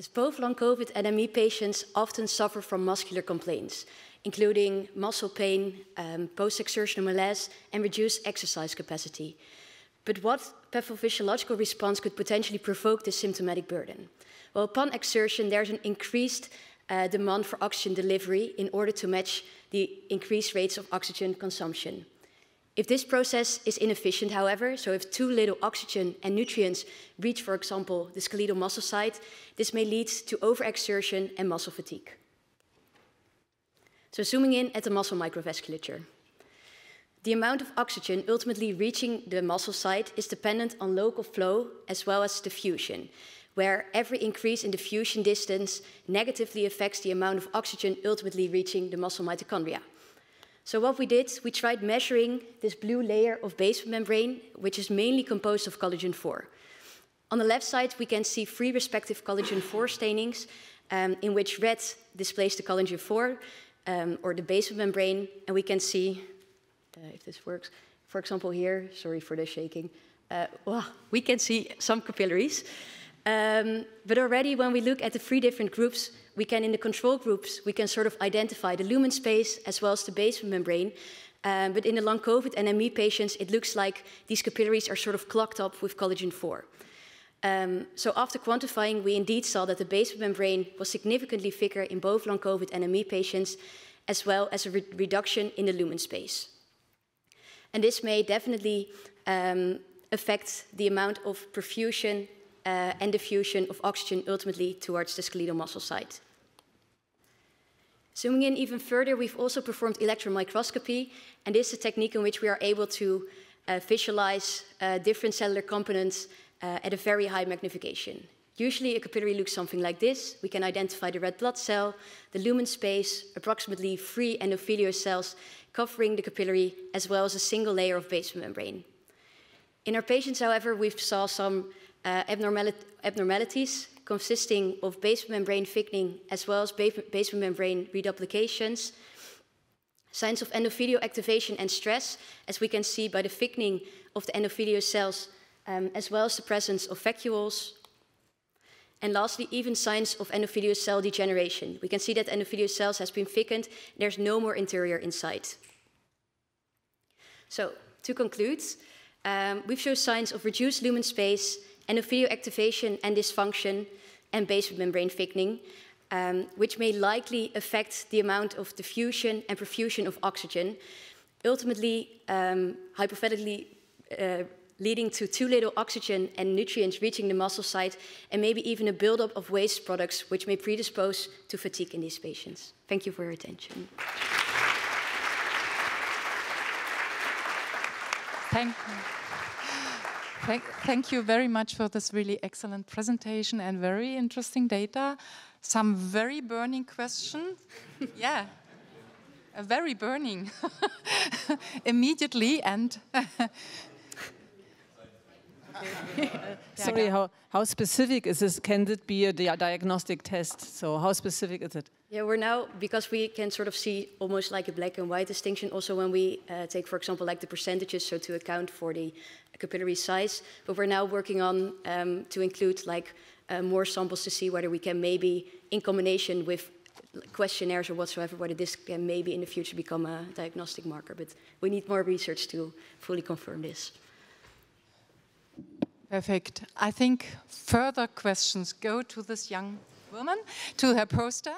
Yes, both long COVID and ME patients often suffer from muscular complaints, including muscle pain, um, post-exertional malaise, and reduced exercise capacity. But what pathophysiological response could potentially provoke this symptomatic burden? Well, upon exertion, there's an increased uh, demand for oxygen delivery in order to match the increased rates of oxygen consumption. If this process is inefficient, however, so if too little oxygen and nutrients reach, for example, the skeletal muscle site, this may lead to overexertion and muscle fatigue. So zooming in at the muscle microvasculature. The amount of oxygen ultimately reaching the muscle site is dependent on local flow as well as diffusion, where every increase in the diffusion distance negatively affects the amount of oxygen ultimately reaching the muscle mitochondria. So what we did, we tried measuring this blue layer of basement membrane, which is mainly composed of collagen 4. On the left side, we can see three respective collagen 4 stainings, um, in which red displays the collagen 4, um, or the basement membrane, and we can see, uh, if this works, for example here, sorry for the shaking, uh, well, we can see some capillaries. Um, but already when we look at the three different groups, we can, in the control groups, we can sort of identify the lumen space as well as the basement membrane. Um, but in the long COVID and ME patients, it looks like these capillaries are sort of clogged up with collagen 4. Um, so after quantifying, we indeed saw that the basement membrane was significantly thicker in both long COVID and ME patients, as well as a re reduction in the lumen space. And this may definitely um, affect the amount of perfusion uh, and diffusion of oxygen ultimately towards the skeletal muscle site. Zooming in even further, we've also performed electron microscopy, and this is a technique in which we are able to uh, visualize uh, different cellular components uh, at a very high magnification. Usually a capillary looks something like this. We can identify the red blood cell, the lumen space, approximately three endothelial cells covering the capillary, as well as a single layer of basement membrane. In our patients, however, we saw some uh, abnormalities consisting of basement membrane thickening as well as basement membrane reduplications, signs of endothelial activation and stress, as we can see by the thickening of the endothelial cells, um, as well as the presence of vacuoles. And lastly, even signs of endothelial cell degeneration. We can see that endothelial cells has been thickened, there's no more interior inside. So, to conclude, um, we've shown signs of reduced lumen space, endothelial activation and dysfunction, and basement membrane thickening, um, which may likely affect the amount of diffusion and perfusion of oxygen, ultimately, um, hypothetically, uh, leading to too little oxygen and nutrients reaching the muscle site, and maybe even a buildup of waste products, which may predispose to fatigue in these patients. Thank you for your attention. Thank you. Thank, thank, you very much for this really excellent presentation and very interesting data. Some very burning questions. yeah, very burning immediately and Sorry, how, how specific is this? Can it be a di diagnostic test? So how specific is it? Yeah, we're now, because we can sort of see almost like a black and white distinction also when we uh, take, for example, like the percentages, so to account for the capillary size. But we're now working on um, to include like uh, more samples to see whether we can maybe, in combination with questionnaires or whatsoever, whether this can maybe in the future become a diagnostic marker. But we need more research to fully confirm this. Perfect. I think further questions go to this young woman, to her poster.